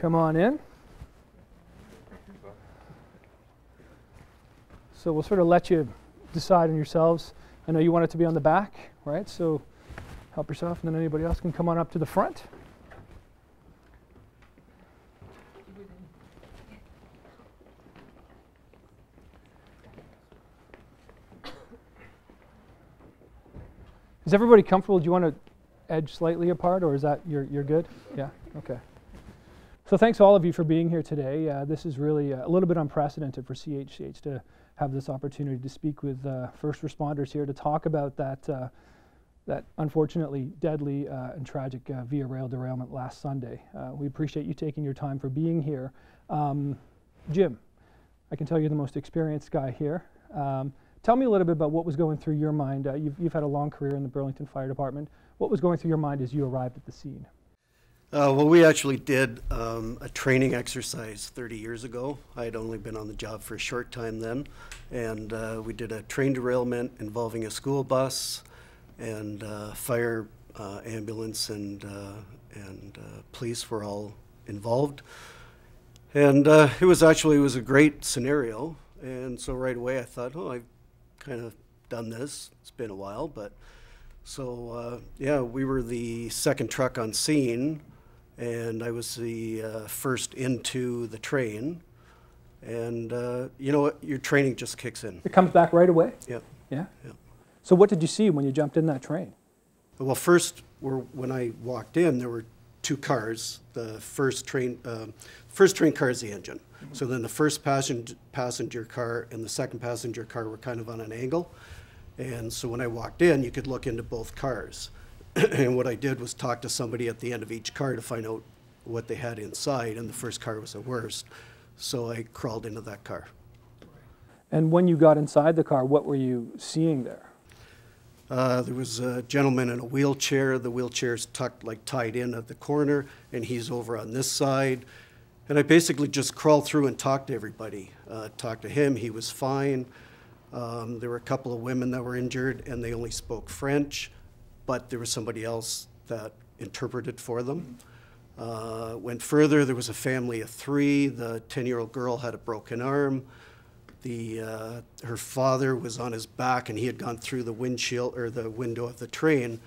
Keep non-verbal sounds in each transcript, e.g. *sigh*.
come on in. So we'll sort of let you decide on yourselves. I know you want it to be on the back, right? So help yourself, and then anybody else can come on up to the front. Is everybody comfortable? Do you want to edge slightly apart, or is that you're you're good? Yeah. Okay. So thanks all of you for being here today. Uh, this is really uh, a little bit unprecedented for CHCH to have this opportunity to speak with uh, first responders here to talk about that uh, that unfortunately deadly uh, and tragic uh, Via Rail derailment last Sunday. we appreciate you taking your time for being here. Um, Jim, I can tell you're the most experienced guy here. Um, Tell me a little bit about what was going through your mind. You've, you've had a long career in the Burlington Fire Department. What was going through your mind as you arrived at the scene? Uh, well, we actually did um, a training exercise 30 years ago. I had only been on the job for a short time then. And uh, we did a train derailment involving a school bus and uh, fire, uh, ambulance, and, uh, and uh, police were all involved. And it was actually it was a great scenario. And so right away I thought, oh, I've kind of done this. It's been a while, but so yeah, we were the second truck on scene, and I was the uh, first into the train. And uh, you know what? Your training just kicks in. It comes back right away. Yep. Yeah. Yep. So what did you see when you jumped in that train? Well, first, when I walked in, there were two cars. The first train, uh, first train car is the engine. So then the first passenger, passenger car and the second passenger car were kind of on an angle. And so when I walked in, you could look into both cars. *clears throat* and what I did was talk to somebody at the end of each car to find out what they had inside, and the first car was the worst. So I crawled into that car. And when you got inside the car, what were you seeing there? Uh, there was a gentleman in a wheelchair. The wheelchair's tucked, like tied in at the corner, and he's over on this side. And I basically just crawled through and talked to everybody. Uh, talked to him, he was fine. Um, there were a couple of women that were injured and they only spoke French, but there was somebody else that interpreted for them. Uh, went further, there was a family of three. The 10 year old girl had a broken arm. The, uh, her father was on his back and he had gone through the windshield or the window of the train,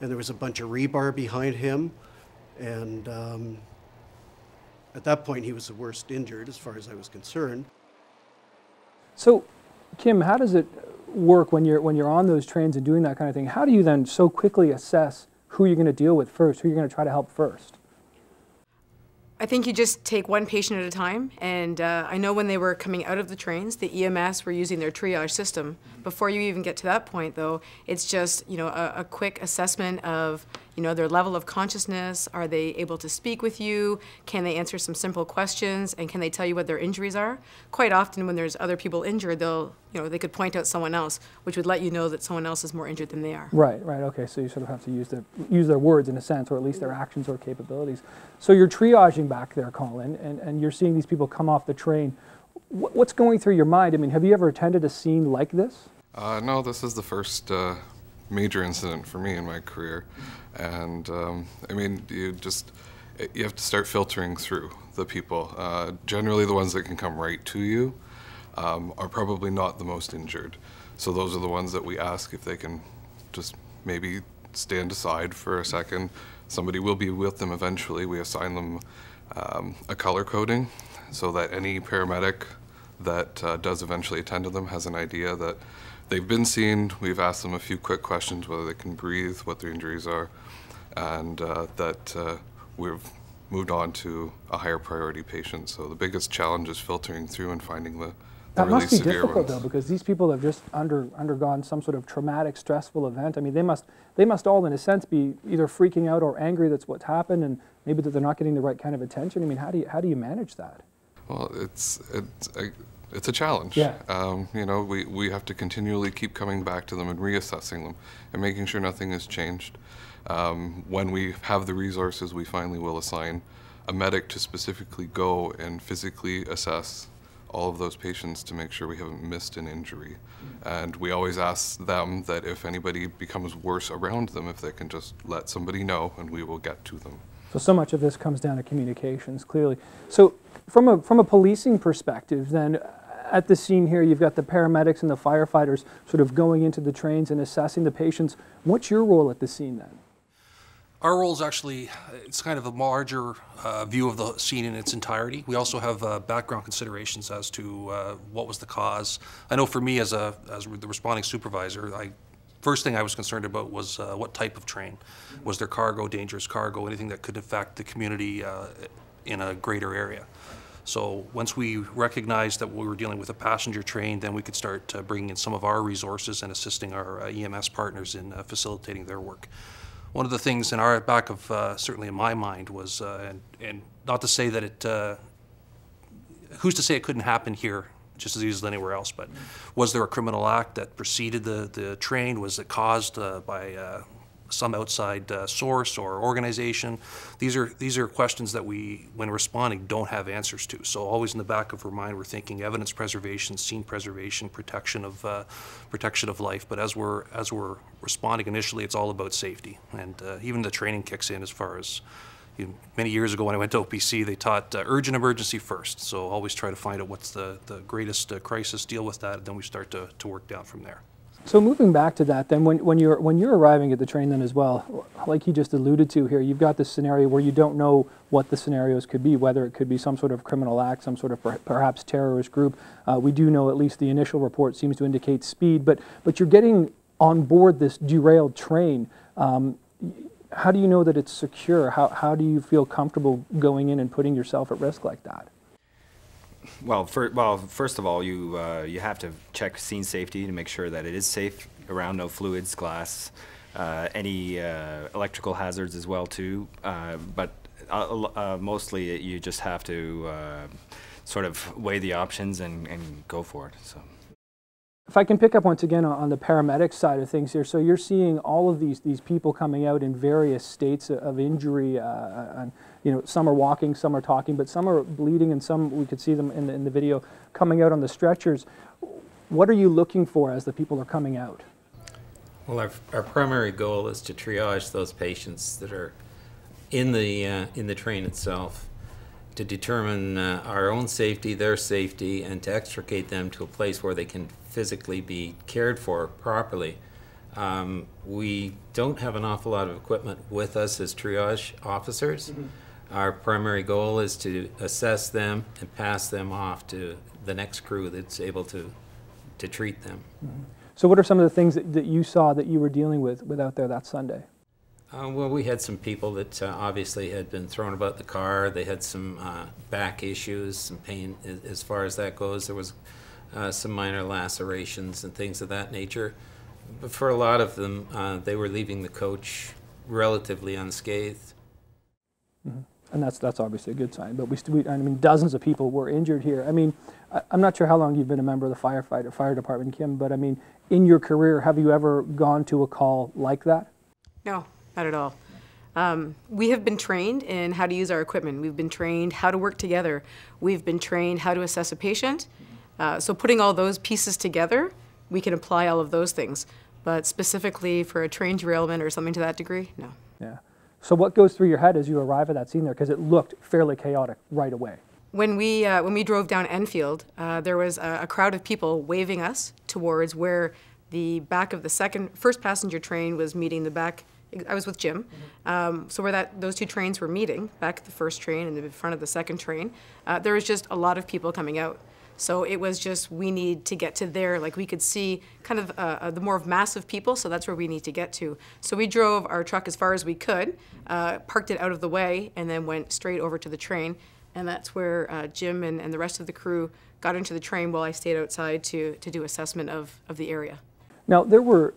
and there was a bunch of rebar behind him. And um, at that point, he was the worst injured as far as I was concerned. So, Kim, how does it work when you're when you're on those trains and doing that kind of thing? How do you then so quickly assess who you're going to deal with first, who you're going to try to help first? I think you just take one patient at a time. And uh, I know when they were coming out of the trains, the EMS were using their triage system. Before you even get to that point, though, it's just you know a, a quick assessment of you know, their level of consciousness. Are they able to speak with you? Can they answer some simple questions? And can they tell you what their injuries are? Quite often when there's other people injured, they'll, you know, they could point out someone else, which would let you know that someone else is more injured than they are. Right, right, okay. So you sort of have to use their, use their words in a sense, or at least their actions or capabilities. So you're triaging back there, Colin, and, and you're seeing these people come off the train. What's going through your mind? I mean, have you ever attended a scene like this? Uh, no, this is the first uh, major incident for me in my career. And um, I mean, you just you have to start filtering through the people. Uh, generally, the ones that can come right to you um, are probably not the most injured. So those are the ones that we ask if they can just maybe stand aside for a second. Somebody will be with them eventually. We assign them um, a color coding so that any paramedic that uh, does eventually attend to them has an idea that they've been seen. We've asked them a few quick questions whether they can breathe, what their injuries are, and uh, that uh, we've moved on to a higher priority patient. So the biggest challenge is filtering through and finding the, the that really must be difficult ones. though, because these people have just under undergone some sort of traumatic, stressful event. I mean, they must they must all, in a sense, be either freaking out or angry that's what's happened, and maybe that they're not getting the right kind of attention. I mean, how do you how do you manage that? Well, it's it's it's a challenge. Yeah. Um, you know, we, we have to continually keep coming back to them and reassessing them and making sure nothing has changed. Um, when we have the resources, we finally will assign a medic to specifically go and physically assess all of those patients to make sure we haven't missed an injury. And we always ask them that if anybody becomes worse around them, if they can just let somebody know and we will get to them. So so much of this comes down to communications, clearly. So from a from a policing perspective, then at the scene here, you've got the paramedics and the firefighters sort of going into the trains and assessing the patients. What's your role at the scene then? Our role is actually, it's kind of a larger uh, view of the scene in its entirety. We also have uh, background considerations as to uh, what was the cause. I know for me as a as the responding supervisor, I first thing I was concerned about was uh, what type of train. Was there cargo, dangerous cargo, anything that could affect the community uh, in a greater area? So once we recognized that we were dealing with a passenger train, then we could start uh, bringing in some of our resources and assisting our EMS partners in facilitating their work one of the things in our back of uh, certainly in my mind was, uh, and, and, not to say that it, uh, who's to say it couldn't happen here just as easily anywhere else, but was there a criminal act that preceded the, the train? Was it caused uh, by uh, some outside uh, source or organization? These are these are questions that we, when responding, don't have answers to. So always in the back of our mind, we're thinking evidence preservation, scene preservation, protection of uh, protection of life. But as we're as we're responding initially, it's all about safety, and uh, even the training kicks in as far as. Many years ago when I went to OPC, they taught uh, urgent emergency first. So always try to find out what's the, the greatest uh, crisis, deal with that, and then we start to, to work down from there. So moving back to that, then when, when you're when you're arriving at the train, then as well, like you just alluded to here, you've got this scenario where you don't know what the scenarios could be, whether it could be some sort of criminal act, some sort of per, perhaps terrorist group. Uh, we do know at least the initial report seems to indicate speed, but but you're getting on board this derailed train. Um, how do you know that it's secure? How how do you feel comfortable going in and putting yourself at risk like that? Well, for, well, first of all, you uh, you have to check scene safety to make sure that it is safe around no fluids, glass, uh, any uh, electrical hazards as well too. Uh, but uh, uh, mostly, you just have to sort of weigh the options and, and go for it. So. If I can pick up once again on the paramedic side of things here, so you're seeing all of these these people coming out in various states of injury. Uh, you know, some are walking, some are talking, but some are bleeding, and some we could see them in the, in the video coming out on the stretchers. What are you looking for as the people are coming out? Well, our, our primary goal is to triage those patients that are in the uh, in the train itself to determine uh, our own safety, their safety, and to extricate them to a place where they can physically be cared for properly. Um, we don't have an awful lot of equipment with us as triage officers. Mm -hmm. Our primary goal is to assess them and pass them off to the next crew that's able to, to treat them. So, what are some of the things that, that you saw that you were dealing with, with out there that Sunday? Uh, well, we had some people that uh, obviously had been thrown about the car. They had some uh, back issues, some pain as far as that goes. There was uh, some minor lacerations and things of that nature. But for a lot of them, uh, they were leaving the coach relatively unscathed. Mm -hmm. And that's that's obviously a good sign. But we, we, I mean, dozens of people were injured here. I mean, I, am not sure how long you've been a member of the firefighter fire department, Kim. But I mean, in your career, have you ever gone to a call like that? No, not at all. Um, we have been trained in how to use our equipment. We've been trained how to work together. We've been trained how to assess a patient. Uh, so putting all those pieces together, we can apply all of those things. But specifically for a train derailment or something to that degree, no. Yeah. So what goes through your head as you arrive at that scene there? Because it looked fairly chaotic right away. When we uh, when we drove down Enfield, uh, there was a, a crowd of people waving us towards where the back of the second first passenger train was meeting the back I was with Jim. Um, so where that those two trains were meeting, back at the first train and the front of the second train, uh, there was just a lot of people coming out. So it was just we need to get to there. Like we could see kind of uh, uh, the more of massive people. So that's where we need to get to. So we drove our truck as far as we could, uh, parked it out of the way, and then went straight over to the train. And that's where uh, Jim and, and the rest of the crew got into the train while I stayed outside to to do assessment of of the area. Now there were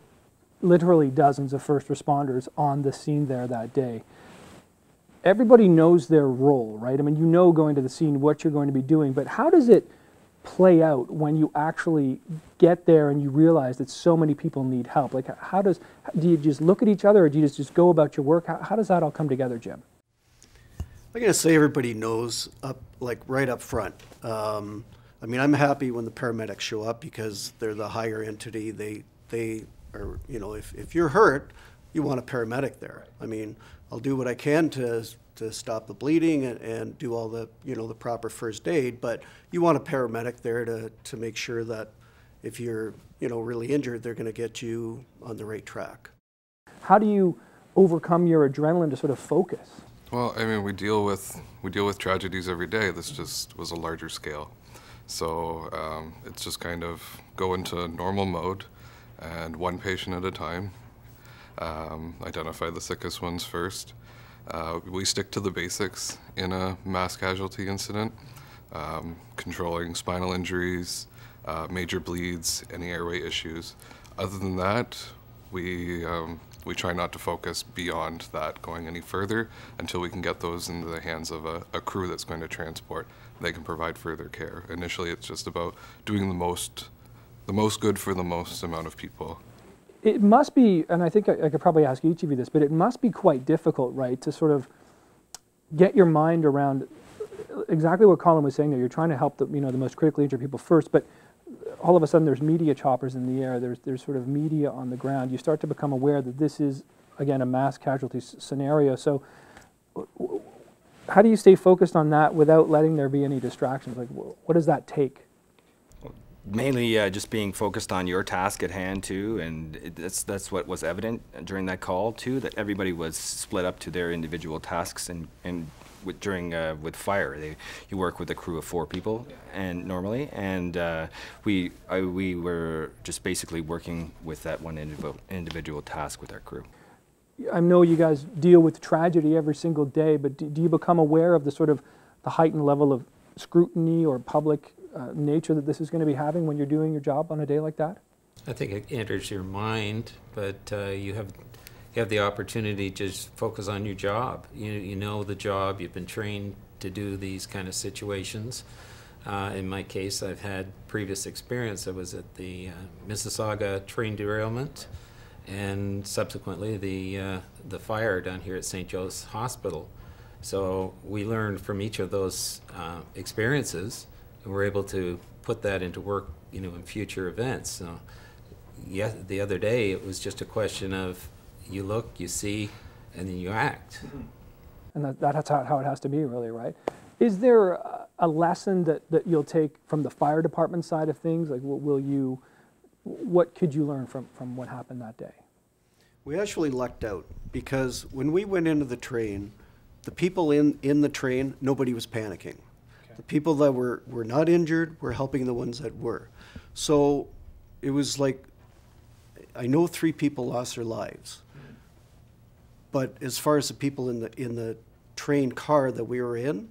literally dozens of first responders on the scene there that day. Everybody knows their role, right? I mean, you know going to the scene what you're going to be doing, but how does it play out when you actually get there and you realize that so many people need help? Like, how does, do you just look at each other or do you just, just go about your work? How, how does that all come together, Jim? I'm going to say everybody knows up, like right up front. Um, I mean, I'm happy when the paramedics show up because they're the higher entity. They, they or, you know, if, if you're hurt, you want a paramedic there. I mean, I'll do what I can to to stop the bleeding and, and do all the, you know, the proper first aid, but you want a paramedic there to, to make sure that if you're, you know, really injured, they're gonna get you on the right track. How do you overcome your adrenaline to sort of focus? Well, I mean, we deal with we deal with tragedies every day. This just was a larger scale, so um, it's just kind of go into normal mode, and one patient at a time. Um, identify the sickest ones first. Uh, we stick to the basics in a mass casualty incident, um, controlling spinal injuries, uh, major bleeds, any airway issues. Other than that, we um, we try not to focus beyond that going any further until we can get those into the hands of a, a crew that's going to transport. They can provide further care. Initially, it's just about doing the most, the most good for the most amount of people. It must be, and I think I, I could probably ask each of you this, but it must be quite difficult, right, to sort of get your mind around exactly what Colin was saying there. You're trying to help the, you know, the most critically injured people first, but all of a sudden there's media choppers in the air. There's, there's sort of media on the ground. You start to become aware that this is, again, a mass casualty scenario. So how do you stay focused on that without letting there be any distractions? Like, wh- what does that take? Mainly uh, just being focused on your task at hand too, and it, that's that's what was evident during that call too. That everybody was split up to their individual tasks, and and with, during uh, with fire, they you work with a crew of four people, and normally, and uh, we I, we were just basically working with that one individual individual task with our crew. I know you guys deal with tragedy every single day, but do, do you become aware of the sort of the heightened level of scrutiny or public uh, nature that this is going to be having when you're doing your job on a day like that? I think it enters your mind, but uh, you have you have the opportunity to just focus on your job. You you know the job. You've been trained to do these kind of situations. Uh, in my case, I've had previous experience. I was at the uh, Mississauga train derailment, and subsequently the uh, the fire down here at St. Joe's Hospital. So we learned from each of those experiences, and we're able to put that into work, you know, in future events. So, yeah, the other day it was just a question of you look, you see, and then you act. And that, that's how, how it has to be, really, right? Is there a, a lesson that, that you'll take from the fire department side of things? Like, will, will you, what could you learn from, from what happened that day? We actually lucked out because when we went into the train, the people in, in the train, nobody was panicking. The people that were, were not injured were helping the ones that were. So it was like, I know three people lost their lives. But as far as the people in the, in the train car that we were in,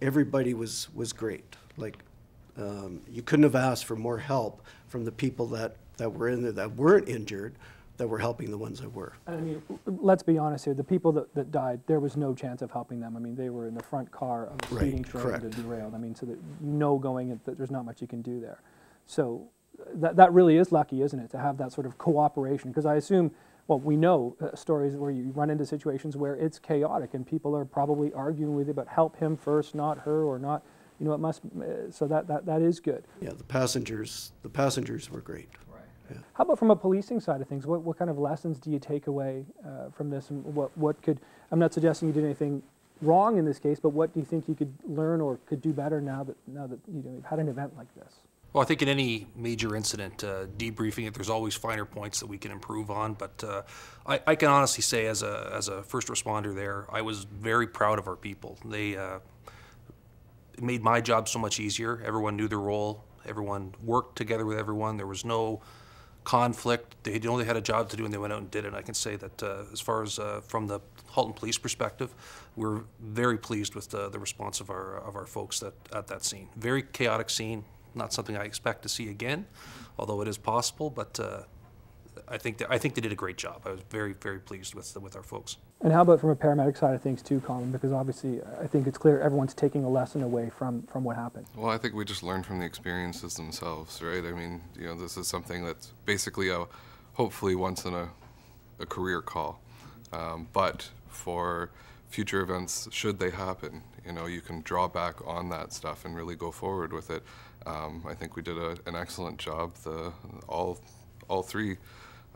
everybody was, was great. Like, um, you couldn't have asked for more help from the people that, that were in there that weren't injured, that were helping the ones that were. I mean, let's be honest here, the people that, that died, there was no chance of helping them. I mean, they were in the front car of a Right, speeding train that derailed. I mean, so that you know going that there's not much you can do there. So that, that really is lucky, isn't it, to have that sort of cooperation? Because I assume, well, we know uh, stories where you run into situations where it's chaotic and people are probably arguing with you about help him first, not her, or not, you know, it must, uh, so that, that, that is good. Yeah, the passengers, the passengers were great. How about from a policing side of things? What, what kind of lessons do you take away uh, from this? And what, what could, I'm not suggesting you did anything wrong in this case, but what do you think you could learn or could do better now that, now that you know, you've had an event like this? Well, I think in any major incident, uh, debriefing it, there's always finer points that we can improve on. But uh, I, I can honestly say, as a as a first responder there, I was very proud of our people. They uh, made my job so much easier. Everyone knew their role. Everyone worked together with everyone. There was no conflict. They only had a job to do, and they went out and did it. I can say that uh, as far as uh, from the Halton Police perspective, we're very pleased with the, the response of our of our folks that at that scene. Very chaotic scene. Not something I expect to see again, although it is possible. But uh, I think that, I think they did a great job. I was very very pleased with with our folks. And how about from a paramedic side of things too, Colin? Because obviously I think it's clear everyone's taking a lesson away from, from what happened. Well, I think we just learn from the experiences themselves, right? I mean, you know, this is something that's basically a hopefully once in a, a career call. Um, but for future events, should they happen, you know, you can draw back on that stuff and really go forward with it. Um, I think we did a, an excellent job. The all all three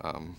um,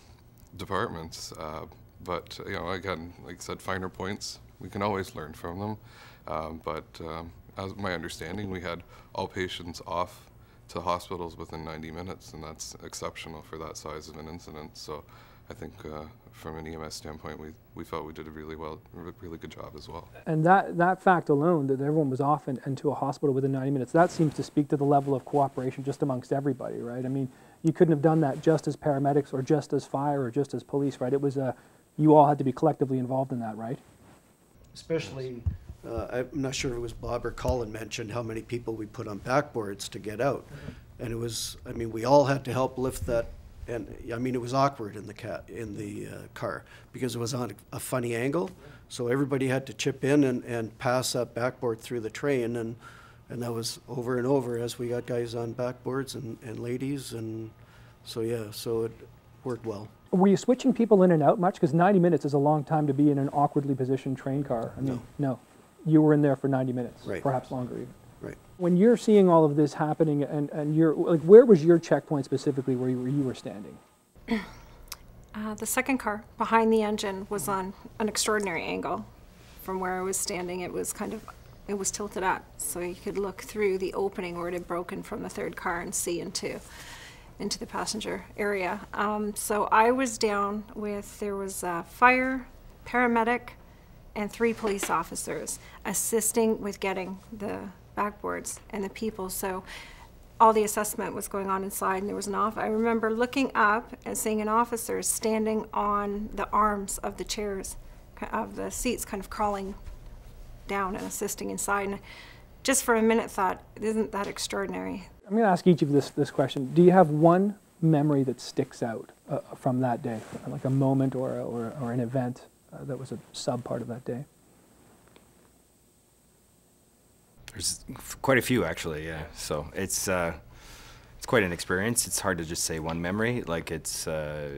departments. Uh, but you know, again, like I said, finer points we can always learn from them. Um, but um, as my understanding, we had all patients off to hospitals within 90 minutes, and that's exceptional for that size of an incident. So I think uh, from an EMS standpoint, we, we felt we did a really well, really good job as well. And that, that fact alone, that everyone was off and, and to a hospital within 90 minutes, that seems to speak to the level of cooperation just amongst everybody, right? I mean, you couldn't have done that just as paramedics or just as fire or just as police, right? It was a, you all had to be collectively involved in that, right? Especially, uh, I'm not sure if it was Bob or Colin mentioned how many people we put on backboards to get out. And it was, I mean, we all had to help lift that, and, I mean, it was awkward in the cat, in the uh, car, because it was on a funny angle. So everybody had to chip in and, and pass that backboard through the train, and, and that was over and over as we got guys on backboards and, and ladies, and so, yeah, so it worked well. Were you switching people in and out much? Because 90 minutes is a long time to be in an awkwardly positioned train car. I mean, no. You were in there for 90 minutes, Right. perhaps longer even. Right. When you're seeing all of this happening, and, and you're like, where was your checkpoint specifically where you, where you were standing? *clears throat* Uh, the second car behind the engine was on an extraordinary angle from where I was standing. It was kind of, it was tilted up, so you could look through the opening where it had broken from the third car and see into, into the passenger area. Um, so I was down with, there was a fire, paramedic, and three police officers assisting with getting the backboards and the people. So all the assessment was going on inside and there was an off I remember looking up and seeing an officer standing on the arms of the chairs of the seats kind of crawling down and assisting inside and just for a minute thought isn't that extraordinary I'm going to ask each of this, this question. Do you have one memory that sticks out uh, from that day, like a moment or, or, or an event uh, that was a sub part of that day? There's quite a few actually, yeah. So it's uh, it's quite an experience. It's hard to just say one memory. Like it's uh,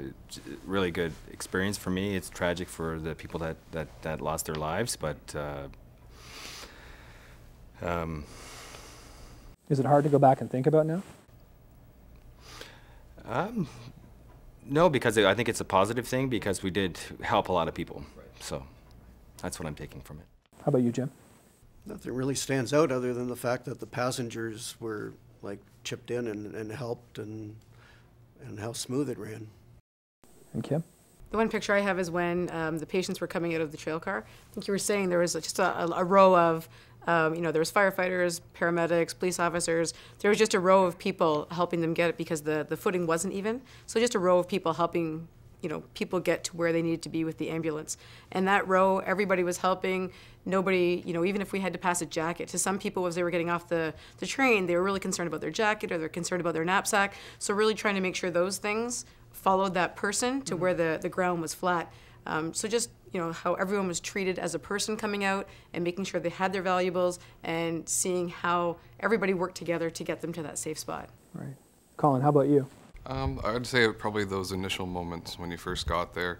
really good experience for me. It's tragic for the people that that, that lost their lives, but uh, um, Is it hard to go back and think about now? um, no, because I think it's a positive thing because we did help a lot of people. So that's what I'm taking from it. How about you, Jim? Nothing really stands out other than the fact that the passengers were like chipped in and, and helped and, and how smooth it ran. And Kim? The one picture I have is when um, the patients were coming out of the trail car. I think you were saying there was just a, a, row of, um, you know, there was firefighters, paramedics, police officers. There was just a row of people helping them get it because the, the footing wasn't even. So just a row of people helping, you know, people get to where they needed to be with the ambulance. And that row, everybody was helping. Nobody, you know, even if we had to pass a jacket to some people as they were getting off the, the train, they were really concerned about their jacket or they're concerned about their knapsack. So really trying to make sure those things followed that person to where the, the ground was flat. Um, so just, you know, how everyone was treated as a person coming out and making sure they had their valuables and seeing how everybody worked together to get them to that safe spot. Right. Colin, how about you? Um, I'd say probably those initial moments when you first got there,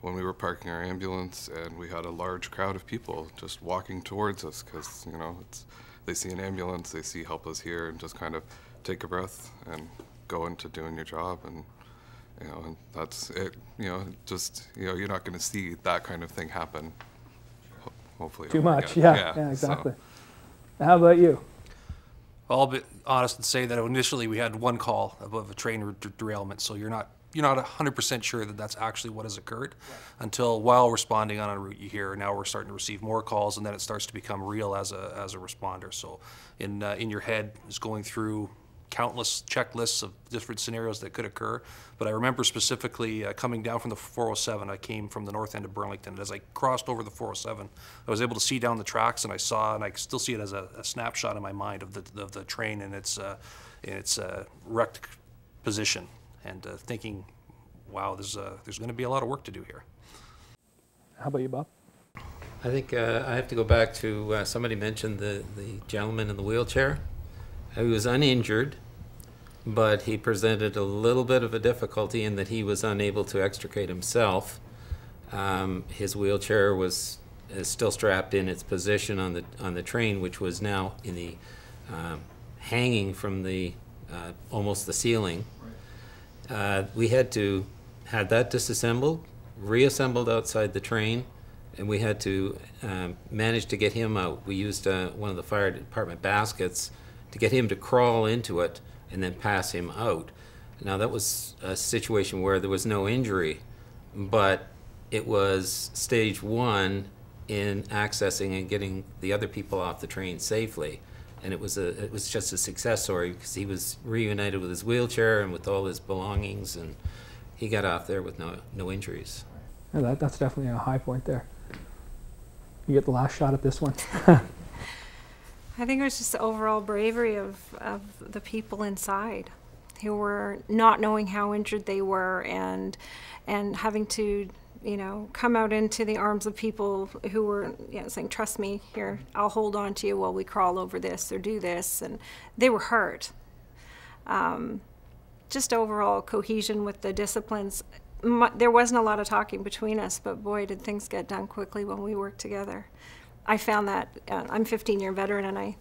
when we were parking our ambulance and we had a large crowd of people just walking towards us because you know it's they see an ambulance, they see help us here, and just kind of take a breath and go into doing your job and you know and that's it. You know, just you know you're not going to see that kind of thing happen. ho- Hopefully, Too much. again. Yeah, yeah, so- exactly. How about you? I'll be honest and say that initially we had one call above a train or derailment, so you're not you're not 100% sure that that's actually what has occurred until while responding on a route you hear now we're starting to receive more calls and then it starts to become real as a as a responder. So in uh, in your head is going through countless checklists of different scenarios that could occur. But I remember specifically uh, coming down from the 407. I came from the north end of Burlington. And as I crossed over the 407, I was able to see down the tracks, and I saw, and I still see it as a, a snapshot in my mind of the of the train and its uh, in its uh, wrecked position, and uh, thinking, wow, there's uh, there's going to be a lot of work to do here. How about you, Bob? I think uh, I have to go back to uh, somebody mentioned the, the gentleman in the wheelchair. He was uninjured, but he presented a little bit of a difficulty in that he was unable to extricate himself. Um, his wheelchair was is still strapped in its position on the on the train, which was now in the um, hanging from the uh, almost the ceiling. Uh, we had to had that disassembled, reassembled outside the train, and we had to um, manage to get him out. We used uh, one of the fire department baskets to get him to crawl into it and then pass him out. Now, that was a situation where there was no injury, but it was stage one in accessing and getting the other people off the train safely. And it was a, it was just a success story because he was reunited with his wheelchair and with all his belongings, and he got off there with no, no injuries. Yeah, that, that's definitely a high point there. You get the last shot at this one. *laughs* I think it was just the overall bravery of, of the people inside who were not knowing how injured they were and and having to you know come out into the arms of people who were you know saying trust me here I'll hold on to you while we crawl over this or do this and they were hurt. Um, just overall cohesion with the disciplines there wasn't a lot of talking between us but boy did things get done quickly when we worked together I found that uh, I'm 15 year veteran and I,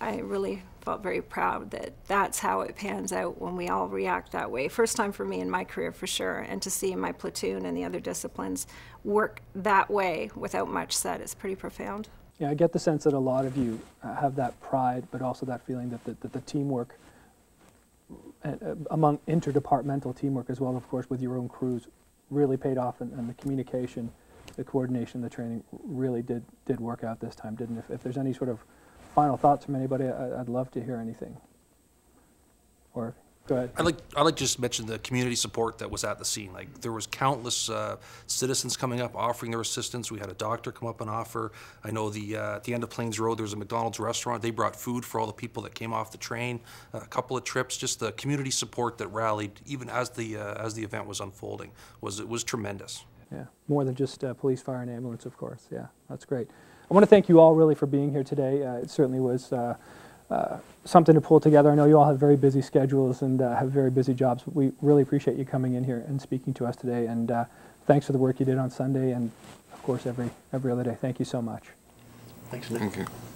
I really felt very proud that that's how it pans out when we all react that way. First time for me in my career for sure, and to see my platoon and the other disciplines work that way without much said is pretty profound. Yeah, I get the sense that a lot of you uh, have that pride, but also that feeling that the, that the teamwork, uh, uh, among interdepartmental teamwork as well, of course, with your own crews, really paid off, and, and the communication, the coordination, the training really did did work out this time, didn't it? If, if there's any sort of final thoughts from anybody, I, I'd love to hear anything. Or go ahead. I'd like, I'd like just mention the community support that was at the scene. Like, there was countless uh, citizens coming up offering their assistance. We had a doctor come up and offer. I know the, uh, at the end of Plains Road, there was a McDonald's restaurant. They brought food for all the people that came off the train. A couple of trips, just the community support that rallied, even as the, uh, as the event was unfolding, was, it was tremendous. Yeah, more than just uh, police, fire, and ambulance, of course. Yeah, that's great. I want to thank you all really for being here today. Uh, it certainly was uh, uh, something to pull together. I know you all have very busy schedules and uh, have very busy jobs. But we really appreciate you coming in here and speaking to us today. And uh, thanks for the work you did on Sunday and, of course, every every other day. Thank you so much. Thanks, Nick. Thank you.